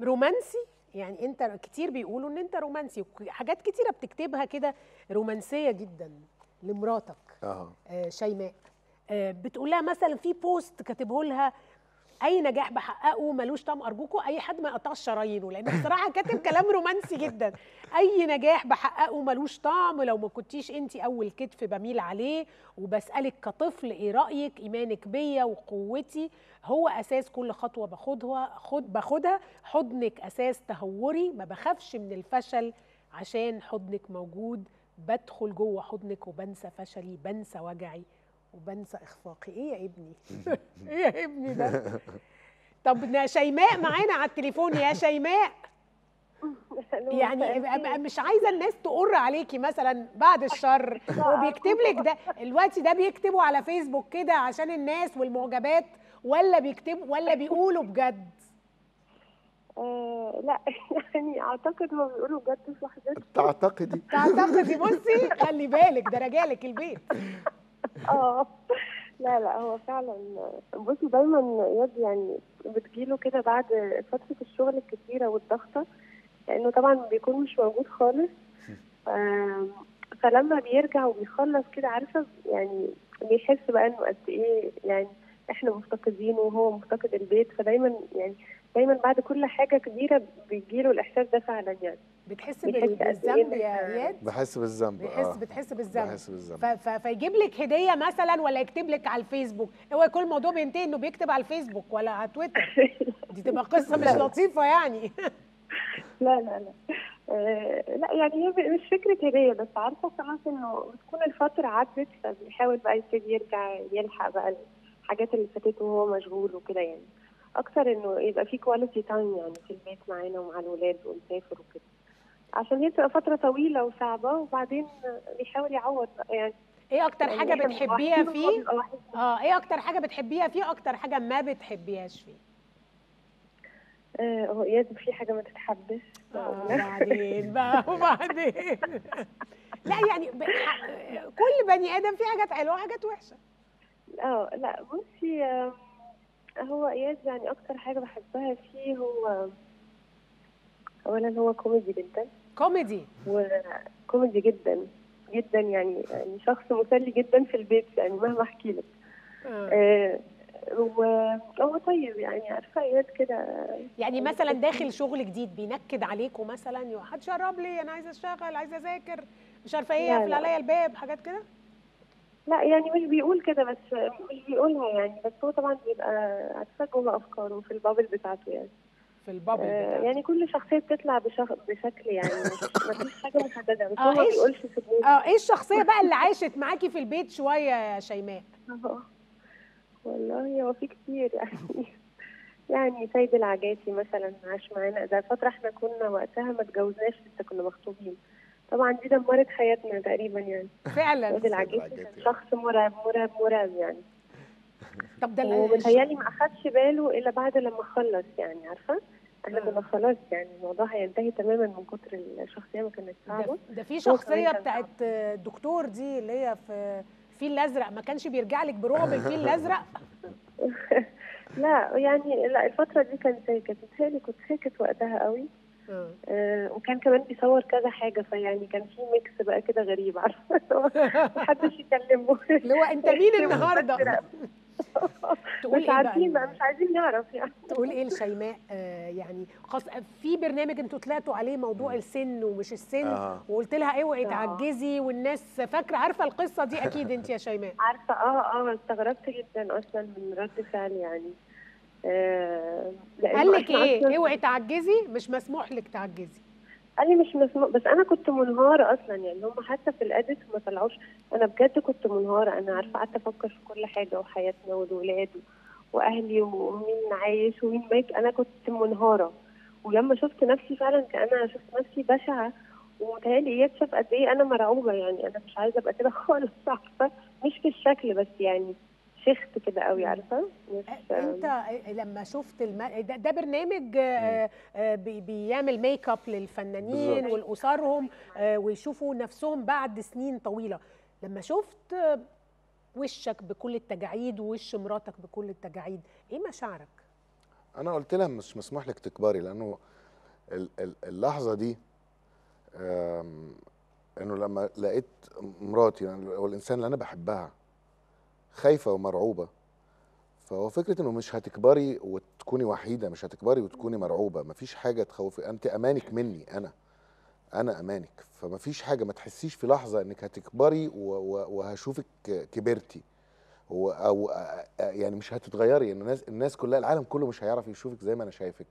رومانسي؟ يعني انت كتير بيقولوا ان انت رومانسي حاجات كتيرة بتكتبها كده رومانسية جدا لمراتك. آه آه شيماء. آه بتقول لها مثلا في post كاتبه لها أي نجاح بحققه ملوش طعم أرجوكوا أي حد ما يقطعش شرايينه لأن بصراحه كاتب كلام رومانسي جدا. أي نجاح بحققه ملوش طعم لو ما كنتيش أنت أول كتف بميل عليه وبسألك كطفل إيه رأيك؟ إيمانك بيا وقوتي. هو أساس كل خطوة باخدها خد باخدها. حضنك أساس تهوري. ما بخافش من الفشل عشان حضنك موجود. بدخل جوه حضنك وبنسى فشلي بنسى وجعي. وبنسى إخفاقي. إيه يا ابني؟ إيه يا ابني ده؟ طب شيماء معانا على التليفون يا شيماء. يعني مش عايزة الناس تقر عليكي مثلا بعد الشر. وبيكتب لك ده دلوقتي ده بيكتبوا على فيسبوك كده عشان الناس والمعجبات ولا بيكتبوا ولا بيقولوا بجد؟ آه لا يعني أعتقد هو بيقولوا بجد في لحظات تعتقدي؟ تعتقدي؟ بصي خلي بالك ده رجالك البيت. آه. لا لا هو فعلا بصي دايما اياد يعني بتجيله كده بعد فترة الشغل الكتيرة والضغطة لأنه طبعا بيكون مش موجود خالص. فلما بيرجع وبيخلص كده عارفة يعني بيحس بقى إنه قد إيه يعني إحنا مفتقدينه وهو مفتقد البيت. فدايما يعني دايما بعد كل حاجة كبيرة بيجيله الإحساس ده فعلا يعني. بتحس إيه بالذنب يا اياد بحس بالذنب بيحس آه. بتحس بالذنب. بحس بالذنب. فيجيب لك هدية مثلا ولا يكتب لك على الفيسبوك. هو كل الموضوع بينتهي إنه بيكتب على الفيسبوك ولا على تويتر. دي تبقى قصة مش لطيفة يعني. لا لا لا. آه لا يعني هي مش فكرة هدية بس عارفة خلاص إنه بتكون الفترة عدت فبيحاول بقى يبتدي يرجع يلحق بقى الحاجات اللي فاتته وهو مشغول وكده يعني. أكتر إنه يبقى في quality time يعني في البيت معانا ومع الولاد ونسافر وكده. عشان هي بتبقى فترة طويلة وصعبة وبعدين بيحاول يعوض يعني. إيه أكتر يعني حاجة بتحبيها فيه. آه إيه أكتر حاجة بتحبيها فيه أكتر حاجة ما بتحبيهاش فيه؟ آه هو اياد في حاجة ما تتحبش. آه وبعدين بقى وبعدين. لا يعني ب- كل بني آدم فيه حاجات حلوة وحاجات وحشة. آه لا بصي هو اياد يعني أكتر حاجة بحبها فيه هو اولا هو كوميدي جدا. كوميدي؟ وكوميدي جدا جدا يعني يعني شخص مسلي جدا في البيت يعني مهما أحكي لك. آه. آه وهو طيب يعني عارفة اياد كده. يعني مثلا داخل شغل جديد بينكد عليكم مثلا هتشرب لي؟ أنا عايزة أشتغل عايزة أذاكر مش عارفة إيه لا. عليا الباب. حاجات كده؟ لا يعني مش بيقول كده بس مش بيقولها يعني بس هو طبعا بيبقى عارفة جوه أفكاره في البابل بتاعته يعني. في البابل آه، يعني كل شخصية بتطلع بشخ... بشكل يعني مش مفيش حاجة محددة بس آه، هو ما؟ بيقولش في آه إيه الشخصية بقى اللي عاشت معاكي في البيت شوية يا شيماء؟ آه. والله هو في كتير يعني. يعني سيد العجاتي مثلا عاش معانا. ده فترة إحنا كنا وقتها ما اتجوزناش لسه كنا مخطوبين. طبعا دي دمرت حياتنا تقريبا يعني. فعلا. سيد العجاتي. كان شخص مرعب مرعب مرعب يعني. طب ده ومتهيألي ما أخدش باله إلا بعد لما خلص يعني عارفة؟ إحنا آه. كنا خلاص يعني الموضوع هينتهي تماما من كتر الشخصية ما كانت صعبة. ده, ده في شخصية بتاعت الدكتور دي اللي هي في الفيل الأزرق ما كانش بيرجع لك برعب الفيل الأزرق؟ لا يعني لا الفترة دي كان ساكت متهيألي كنت ساكت وقتها قوي. آه. آه، وكان كمان بيصور كذا حاجة فيعني كان في mix بقى كده غريب عارفة؟ محدش يكلمه. اللي هو أنت مين النهارده؟ تقول مش إيه عارفين بقى مش عايزين نعرف يعني. تقول إيه لشيماء آه يعني خاص في برنامج أنتوا طلعتوا عليه موضوع السن ومش السن آه. وقلت لها اوعي آه. تعجزي والناس فاكرة عارفة القصة دي أكيد أنت يا شيماء. عارفة آه آه استغربت جدا أصلا من رد فعل يعني. آه قال لك إيه؟ اوعي تعجزي مش مسموح لك تعجزي. قال لي مش مسموح بس أنا كنت منهارة أصلا يعني هم حتى في الأديت ما طلعوش. أنا بجد كنت منهارة. أنا عارفة قعدت أفكر في كل حاجة وحياتنا والولاد وأهلي ومين عايش ومين ميت أنا كنت منهارة. ولما شفت نفسي فعلا كأنا شفت نفسي بشعة ومتهيألي شاف قد إيه أنا مرعوبة. يعني أنا مش عايزة أبقى كده خالص عارفة؟ مش في الشكل بس يعني. شخت كده قوي عارفة؟ مش انت لما شفت الم... ده, ده برنامج آه، آه، بي- بيعمل ميك اب للفنانين. ولأسرهم آه، ويشوفوا نفسهم بعد سنين طويلة. لما شفت وشك بكل التجاعيد ووش مراتك بكل التجاعيد إيه مشاعرك؟ أنا قلت لها مش مسموح لك تكبري لأنه ال- ال- اللحظة دي إنه لما لقيت مراتي يعني أو الانسان اللي أنا بحبها خايفة ومرعوبة. فهو فكرة إنه مش هتكبري وتكوني وحيدة مش هتكبري وتكوني مرعوبة. مفيش حاجة تخوفي. أنت أمانك مني أنا. أنا أمانك. فمفيش حاجة ما تحسيش في لحظة إنك هتكبري وهشوفك كبرتي. أو يعني مش هتتغيري. الناس الناس كلها العالم كله مش هيعرف يشوفك زي ما أنا شايفك.